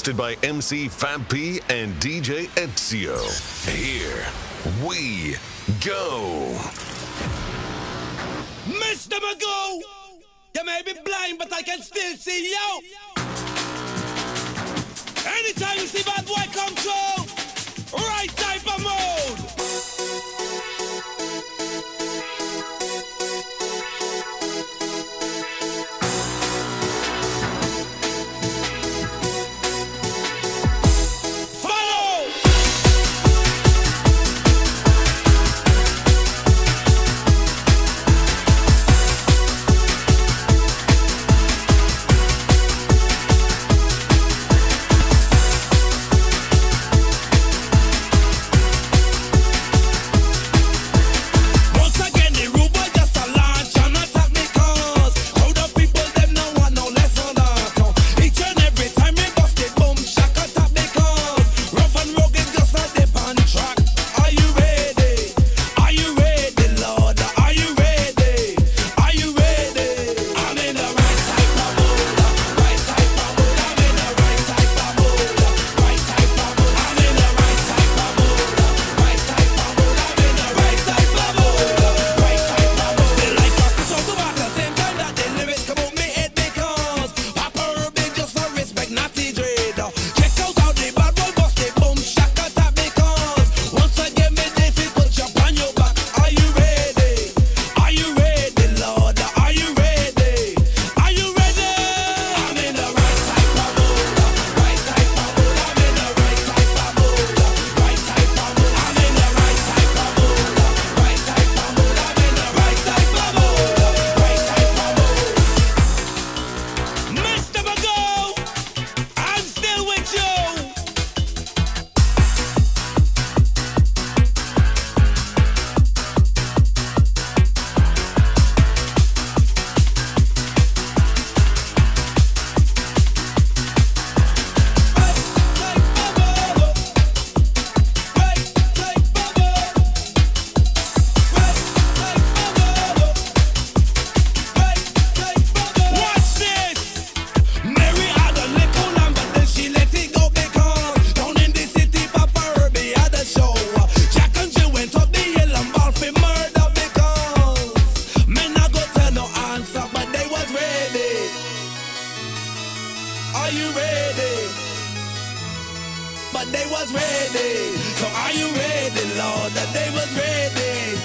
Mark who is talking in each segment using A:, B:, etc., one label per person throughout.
A: Hosted by MC Fab P and DJ Ezio. Here we go.
B: Mr. Magoo! You may be blind, but I can still see you! Are you
C: ready?
D: But they was
E: ready. So
F: are you
E: ready, Lord? That they was ready.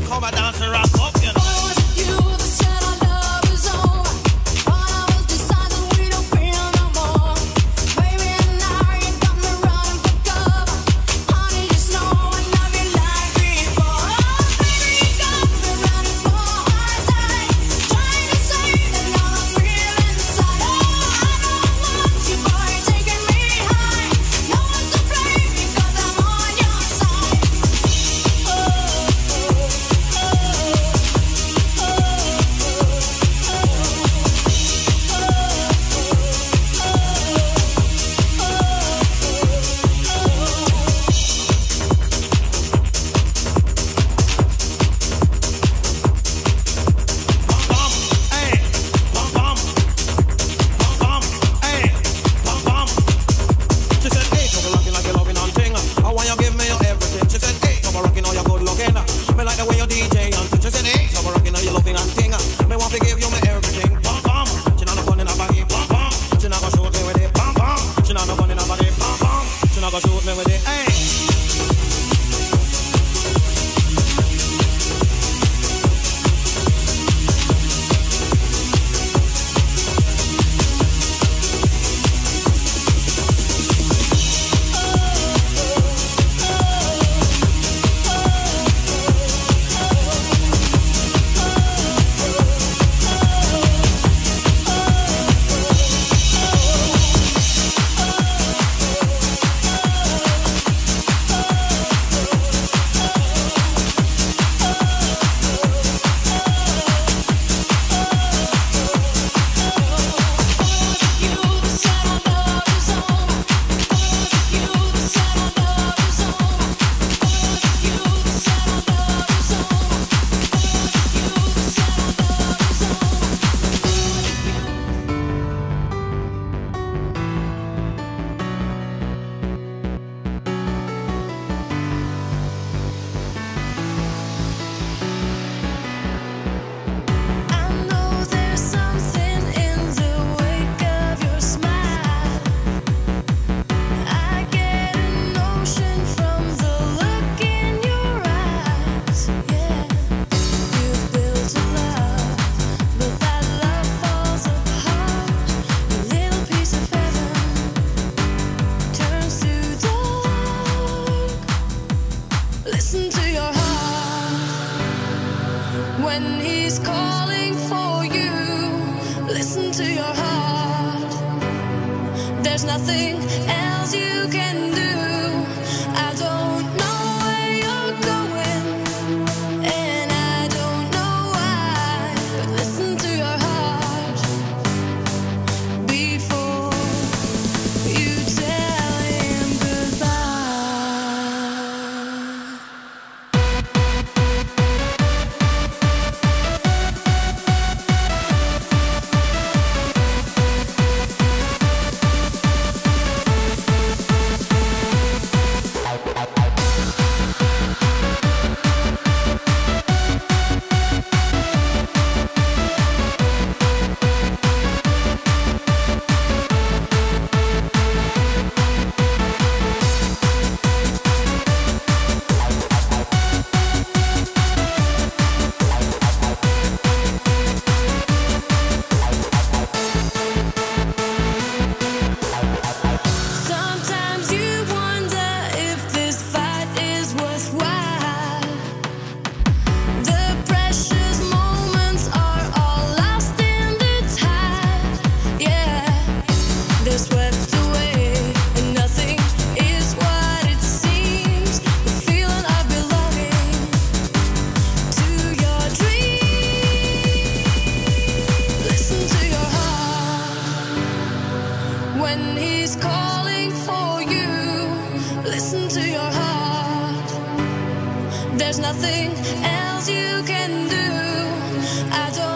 G: don't
E: can do. I don't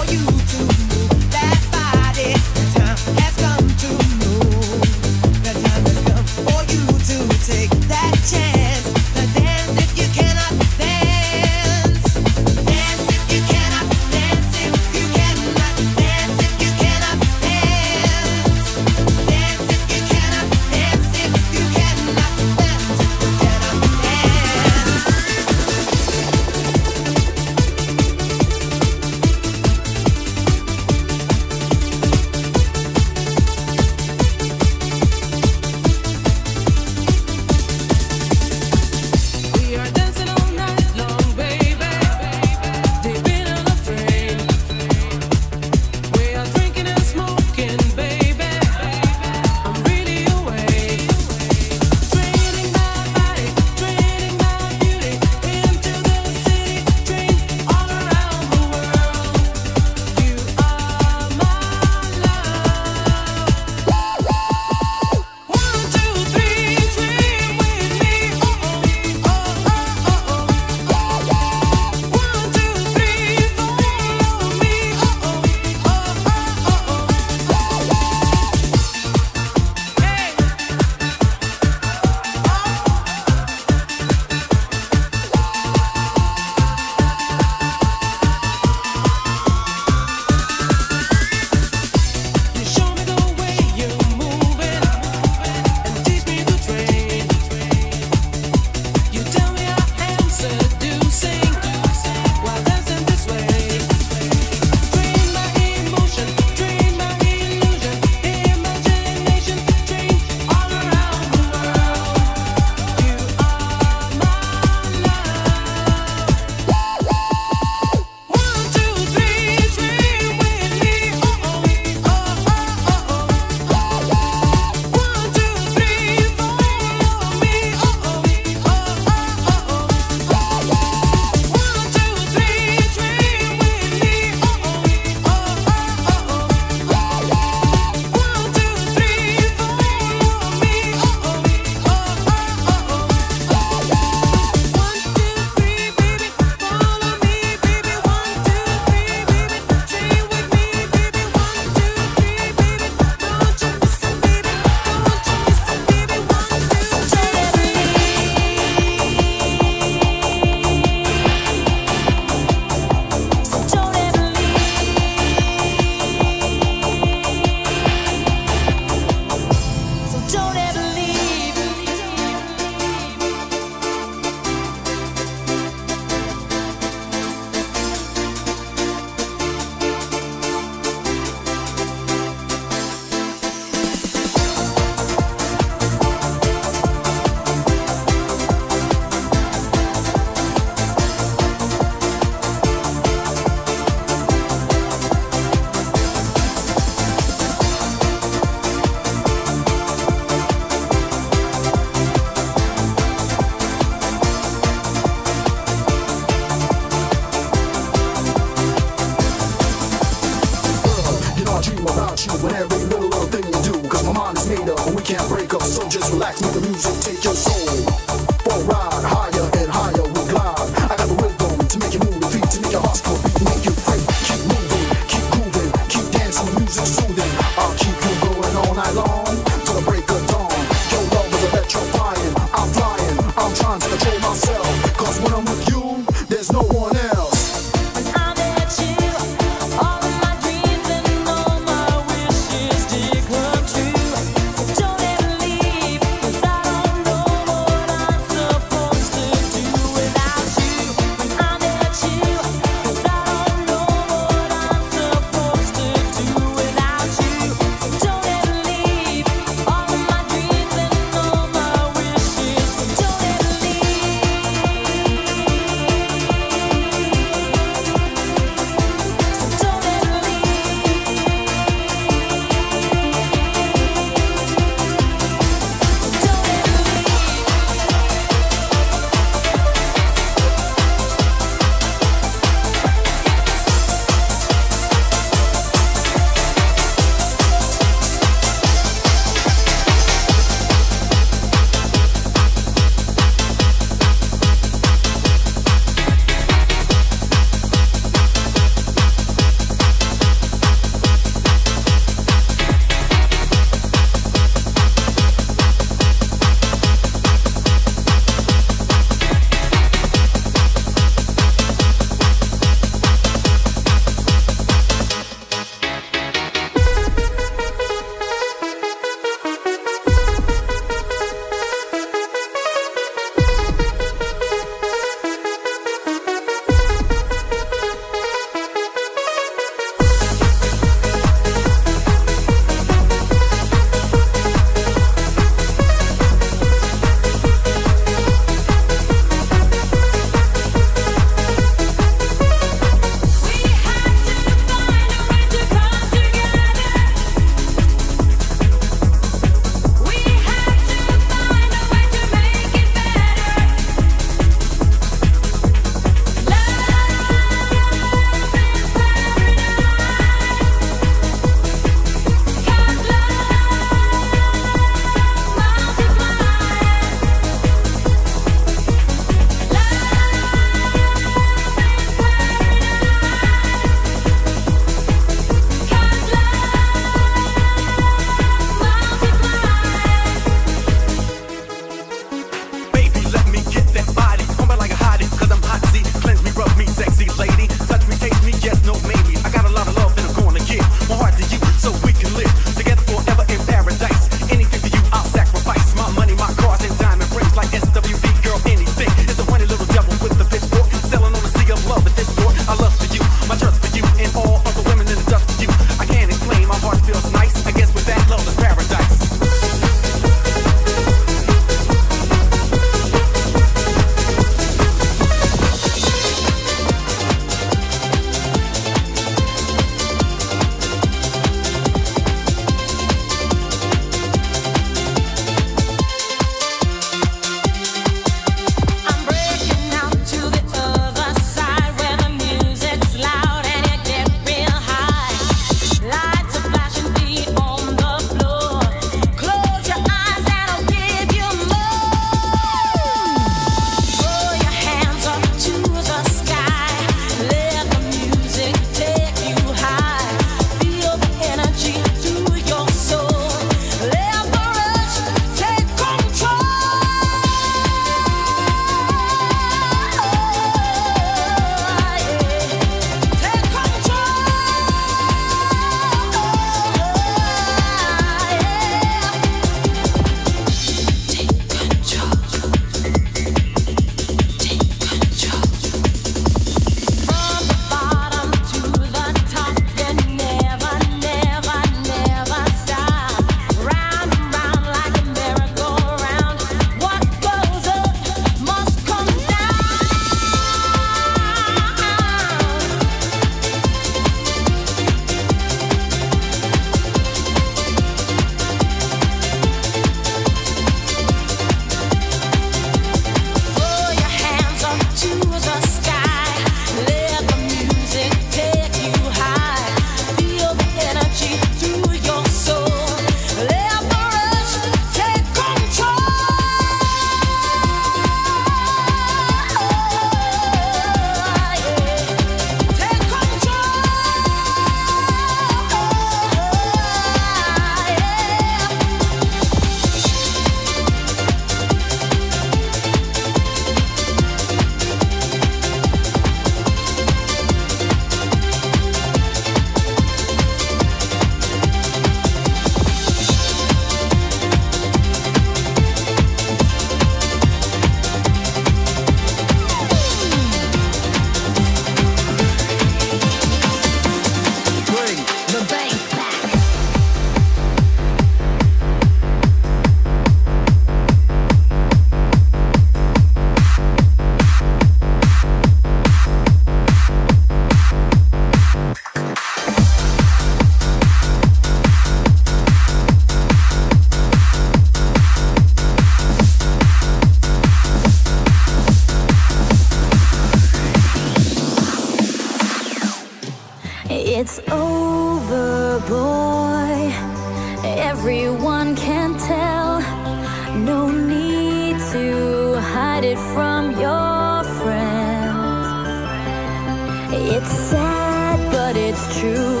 E: it's
H: true.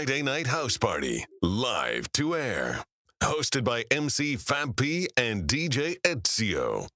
H: Friday Night House Party, live to air. Hosted by MC Fab P and DJ Ezio.